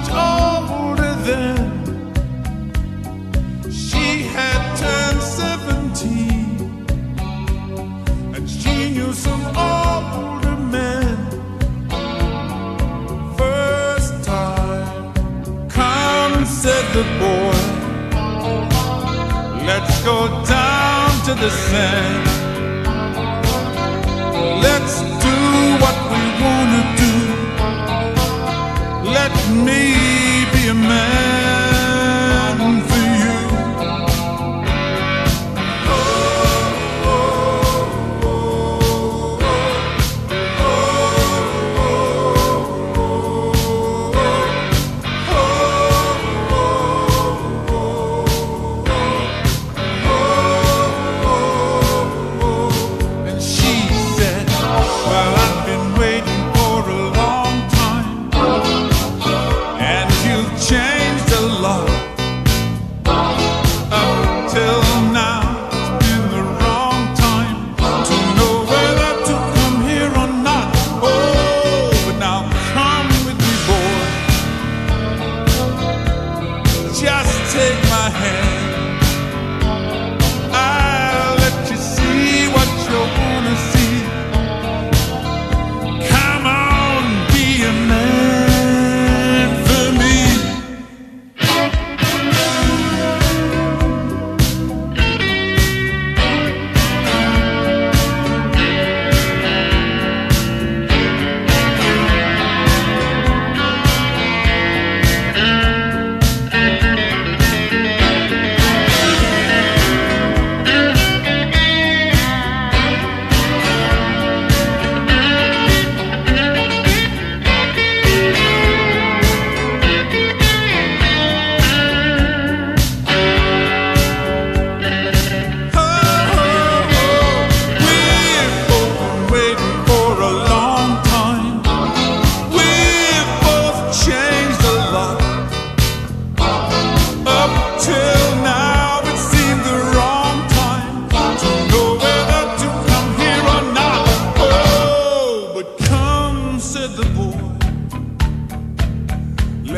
much older then. She had turned 17, and she knew some older men. First time, come, said the boy. Let's go down to the sand. take my hand.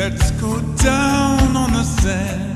Let's go down on the sand.